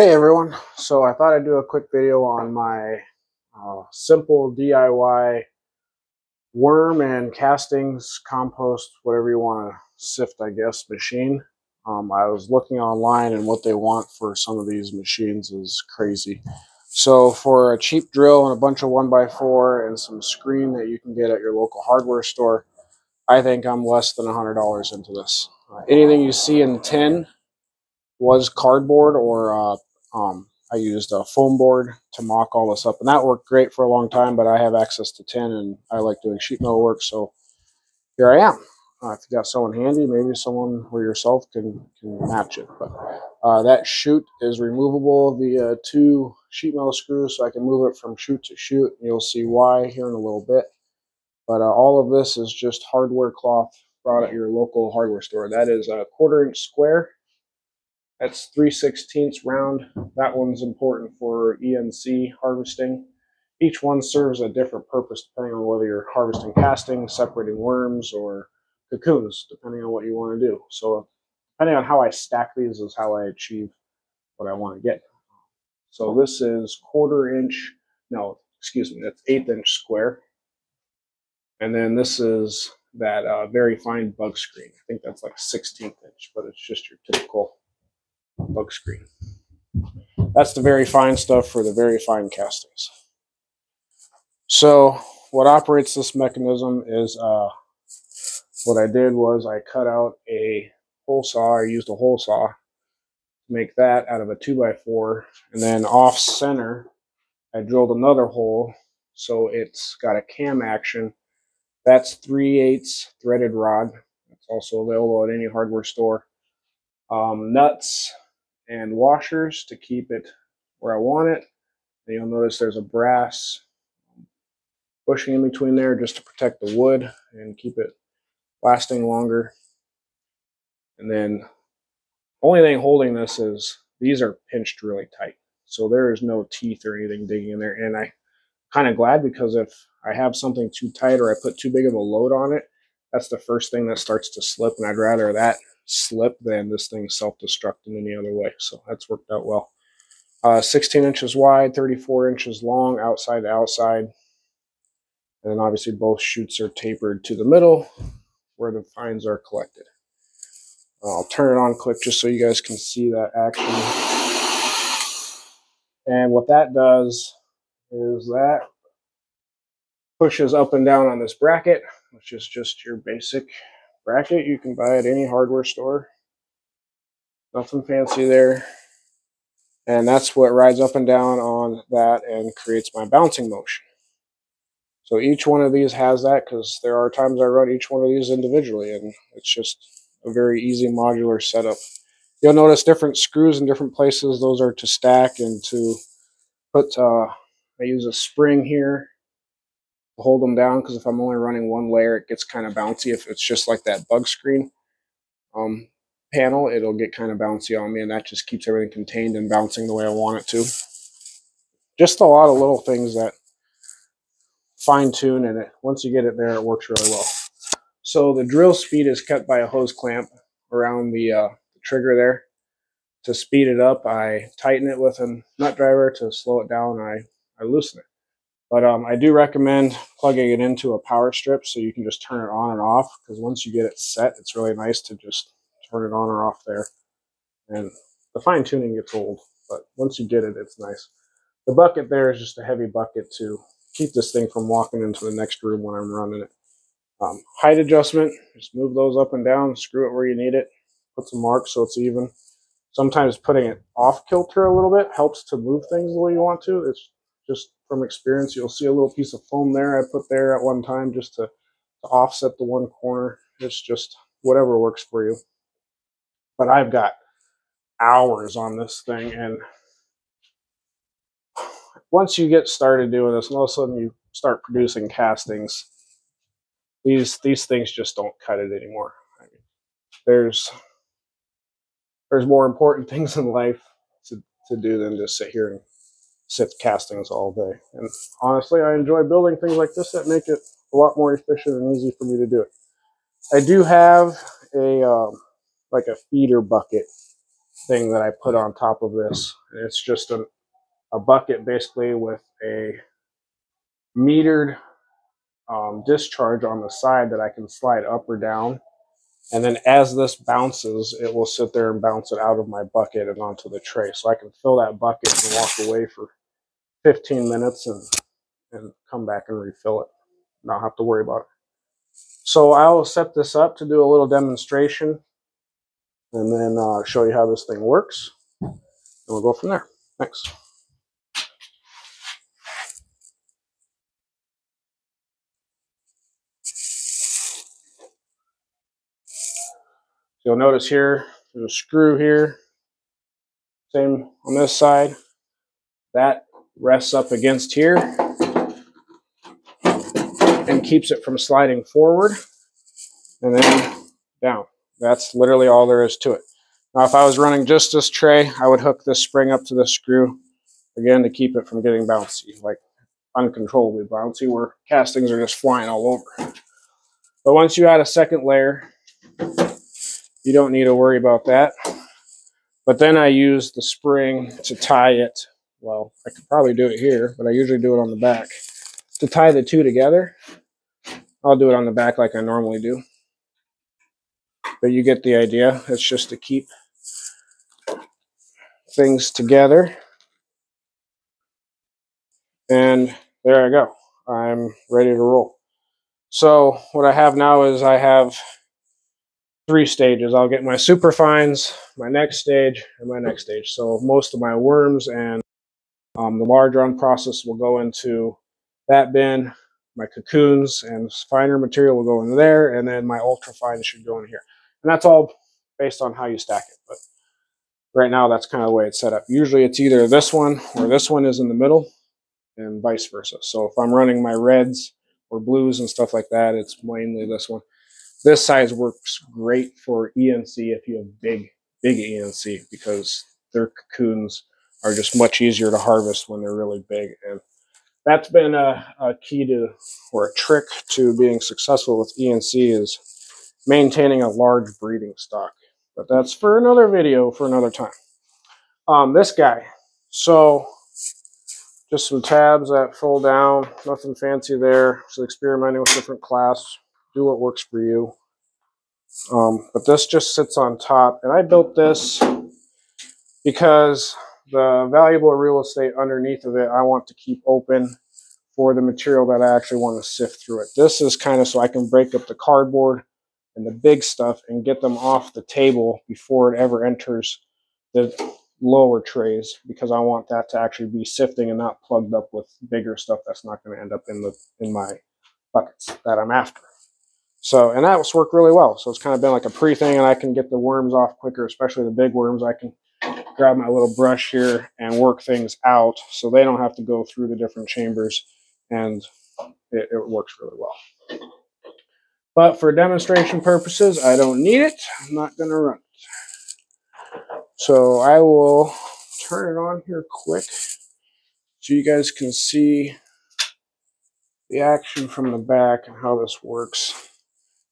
Hey everyone, so I thought I'd do a quick video on my uh, simple DIY worm and castings, compost, whatever you want to sift, I guess, machine. Um, I was looking online and what they want for some of these machines is crazy. So for a cheap drill and a bunch of 1x4 and some screen that you can get at your local hardware store, I think I'm less than $100 into this. Uh, anything you see in tin was cardboard or uh, um, I used a foam board to mock all this up, and that worked great for a long time. But I have access to tin, and I like doing sheet metal work, so here I am. Uh, if you got someone handy, maybe someone or yourself can can match it. But uh, that chute is removable via two sheet metal screws, so I can move it from chute to chute. You'll see why here in a little bit. But uh, all of this is just hardware cloth brought at your local hardware store. That is a quarter inch square that's 3 sixteenths round. That one's important for ENC harvesting. Each one serves a different purpose depending on whether you're harvesting castings, separating worms, or cocoons, depending on what you want to do. So depending on how I stack these is how I achieve what I want to get. So this is quarter inch, no, excuse me, that's eighth inch square. And then this is that uh, very fine bug screen. I think that's like 16th inch, but it's just your typical bug screen. That's the very fine stuff for the very fine castings. So what operates this mechanism is uh, what I did was I cut out a hole saw. I used a hole saw to make that out of a 2x4. And then off center, I drilled another hole so it's got a cam action. That's 3 eighths threaded rod. It's also available at any hardware store. Um, nuts and washers to keep it where I want it. And you'll notice there's a brass bushing in between there just to protect the wood and keep it lasting longer. And then only thing holding this is these are pinched really tight. So there is no teeth or anything digging in there. And I kind of glad because if I have something too tight or I put too big of a load on it, that's the first thing that starts to slip. And I'd rather that slip than this thing self-destruct in any other way. So that's worked out well. Uh, 16 inches wide, 34 inches long, outside to outside. And then obviously both chutes are tapered to the middle where the fines are collected. I'll turn it on quick just so you guys can see that action. And what that does is that pushes up and down on this bracket, which is just your basic bracket you can buy at any hardware store. Nothing fancy there. And that's what rides up and down on that and creates my bouncing motion. So each one of these has that because there are times I run each one of these individually and it's just a very easy modular setup. You'll notice different screws in different places. Those are to stack and to put, uh, I use a spring here hold them down because if I'm only running one layer, it gets kind of bouncy. If it's just like that bug screen um, panel, it'll get kind of bouncy on me, and that just keeps everything contained and bouncing the way I want it to. Just a lot of little things that fine tune, and it once you get it there, it works really well. So the drill speed is kept by a hose clamp around the, uh, trigger there. To speed it up, I tighten it with a nut driver. To slow it down, I, I loosen it. But um, I do recommend plugging it into a power strip so you can just turn it on and off because once you get it set, it's really nice to just turn it on or off there. And the fine tuning gets old, but once you get it, it's nice. The bucket there is just a heavy bucket to keep this thing from walking into the next room when I'm running it. Um, height adjustment, just move those up and down, screw it where you need it, put some marks so it's even. Sometimes putting it off kilter a little bit helps to move things the way you want to. It's just from experience, you'll see a little piece of foam there I put there at one time just to, to offset the one corner. It's just whatever works for you. But I've got hours on this thing and once you get started doing this and all of a sudden you start producing castings, these these things just don't cut it anymore. I mean, there's there's more important things in life to, to do than just sit here and sit castings all day. And honestly, I enjoy building things like this that make it a lot more efficient and easy for me to do it. I do have a um, like a feeder bucket thing that I put on top of this. It's just a, a bucket basically with a metered um, discharge on the side that I can slide up or down. And then as this bounces, it will sit there and bounce it out of my bucket and onto the tray. So I can fill that bucket and walk away for 15 minutes and, and come back and refill it. Not have to worry about it. So I will set this up to do a little demonstration and then uh, show you how this thing works. And we'll go from there. Thanks. You'll notice here, there's a screw here. Same on this side. That rests up against here and keeps it from sliding forward and then down. That's literally all there is to it. Now, if I was running just this tray, I would hook this spring up to the screw, again, to keep it from getting bouncy, like uncontrollably bouncy, where castings are just flying all over. But once you add a second layer, you don't need to worry about that. But then I use the spring to tie it. Well, I could probably do it here, but I usually do it on the back. To tie the two together, I'll do it on the back like I normally do. But you get the idea. It's just to keep things together. And there I go. I'm ready to roll. So what I have now is I have three stages. I'll get my superfines, my next stage, and my next stage. So most of my worms and um, the large run process will go into that bin. My cocoons and finer material will go in there, and then my ultra fine should go in here. And that's all based on how you stack it. But right now, that's kind of the way it's set up. Usually it's either this one or this one is in the middle and vice versa. So if I'm running my reds or blues and stuff like that, it's mainly this one. This size works great for ENC if you have big, big ENC because their cocoons are just much easier to harvest when they're really big. And that's been a, a key to, or a trick to being successful with ENC is maintaining a large breeding stock. But that's for another video for another time. Um, this guy. So just some tabs that fold down. Nothing fancy there. So experimenting with different clasps. Do what works for you. Um, but this just sits on top. And I built this because the valuable real estate underneath of it I want to keep open for the material that I actually want to sift through it. This is kind of so I can break up the cardboard and the big stuff and get them off the table before it ever enters the lower trays because I want that to actually be sifting and not plugged up with bigger stuff that's not going to end up in the in my buckets that I'm after. So, and that's worked really well. So it's kind of been like a pre thing and I can get the worms off quicker, especially the big worms. I can grab my little brush here and work things out so they don't have to go through the different chambers and it, it works really well. But for demonstration purposes, I don't need it. I'm not going to run it. So I will turn it on here quick so you guys can see the action from the back and how this works.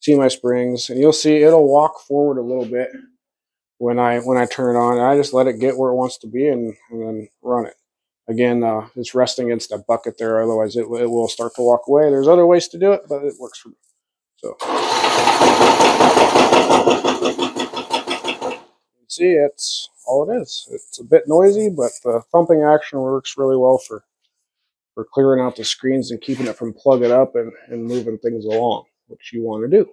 See my springs, and you'll see it'll walk forward a little bit when I when I turn it on. I just let it get where it wants to be and, and then run it. Again, uh, it's resting against a bucket there, otherwise it, it will start to walk away. There's other ways to do it, but it works for me. So see it's all it is. It's a bit noisy, but the thumping action works really well for for clearing out the screens and keeping it from plugging up and, and moving things along, which you want to do.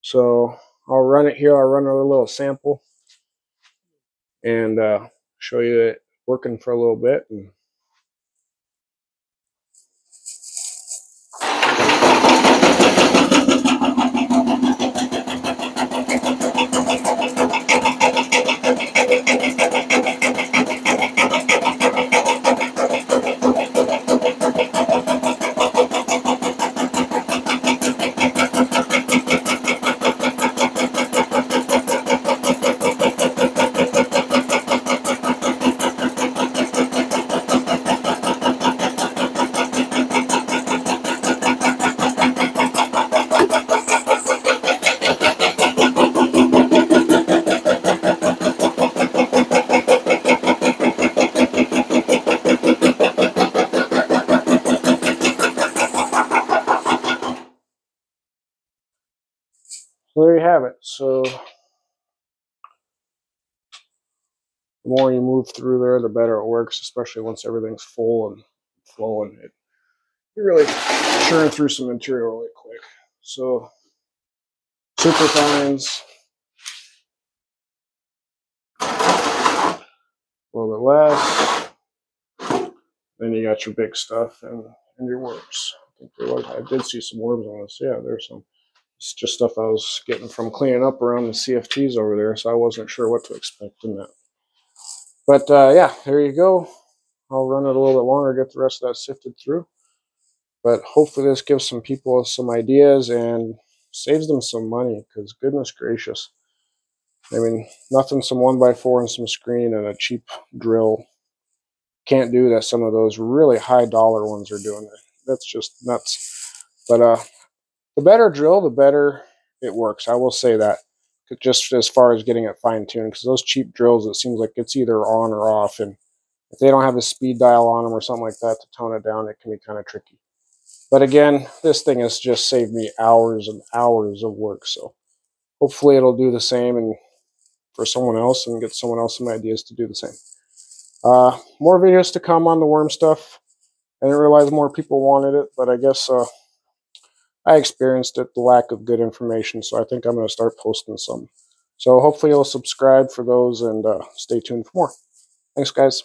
So I'll run it here. I'll run a little sample and uh, show you it working for a little bit. And, more you move through there, the better it works, especially once everything's full and flowing. It you're really churn through some material really quick. So super fines, a little bit less. Then you got your big stuff and, and your worms. I think there was, I did see some worms on this. Yeah, there's some. It's just stuff I was getting from cleaning up around the CFTs over there, so I wasn't sure what to expect in that. But uh, yeah, there you go. I'll run it a little bit longer, get the rest of that sifted through. But hopefully this gives some people some ideas and saves them some money, because goodness gracious. I mean, nothing some 1x4 and some screen and a cheap drill can't do that some of those really high dollar ones are doing. It. That's just nuts. But uh, the better drill, the better it works. I will say that just as far as getting it fine tuned because those cheap drills it seems like it's either on or off and if they don't have a speed dial on them or something like that to tone it down it can be kind of tricky. But again this thing has just saved me hours and hours of work so hopefully it'll do the same and for someone else and get someone else some ideas to do the same. Uh, more videos to come on the worm stuff. I didn't realize more people wanted it but I guess uh, I experienced it, the lack of good information, so I think I'm going to start posting some. So hopefully you'll subscribe for those and uh, stay tuned for more. Thanks, guys.